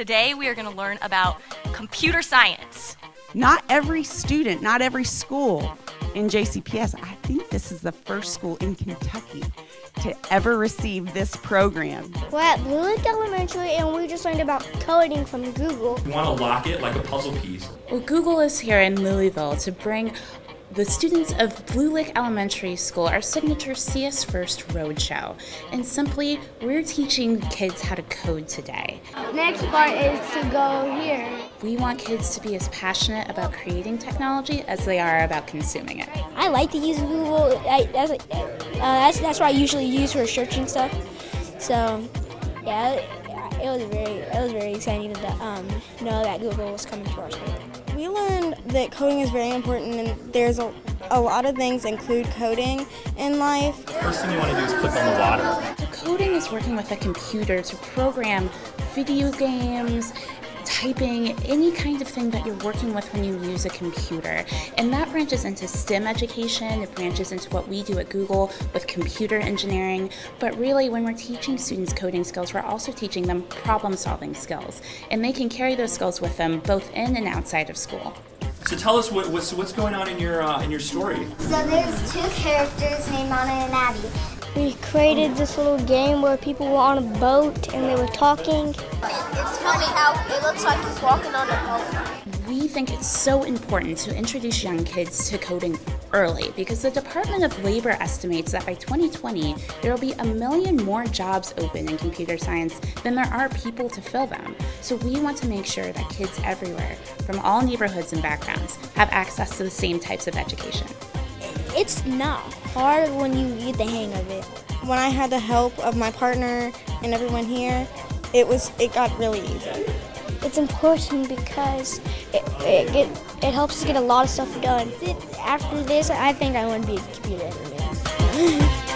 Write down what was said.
Today we are going to learn about computer science. Not every student, not every school in JCPS, I think this is the first school in Kentucky to ever receive this program. We're at Blue Lick Elementary and we just learned about coding from Google. You want to lock it like a puzzle piece. Well, Google is here in Louisville to bring the students of Blue Lick Elementary School our signature CS First Roadshow. And simply, we're teaching kids how to code today. Next part is to go here. We want kids to be as passionate about creating technology as they are about consuming it. I like to use Google. I, that's, uh, that's, that's what I usually use for searching stuff. So, yeah, it, it was very it was very exciting to um, know that Google was coming to our school. We learned that coding is very important and there's a, a lot of things include coding in life. First thing you want to do is click on the water. So coding is working with a computer to program video games, typing, any kind of thing that you're working with when you use a computer. And that branches into STEM education, it branches into what we do at Google with computer engineering. But really, when we're teaching students coding skills, we're also teaching them problem solving skills. And they can carry those skills with them both in and outside of school. So tell us what, what's what's going on in your uh, in your story. So there's two characters named Anna and Abby. We created this little game where people were on a boat and they were talking. It's funny how it looks like he's walking on a boat. We think it's so important to introduce young kids to coding early because the Department of Labor estimates that by 2020 there will be a million more jobs open in computer science than there are people to fill them. So we want to make sure that kids everywhere, from all neighborhoods and backgrounds, have access to the same types of education. It's not hard when you get the hang of it. When I had the help of my partner and everyone here, it was it got really easy. It's important because it, it, get, it helps us get a lot of stuff done. After this, I think I want to be a computer engineer.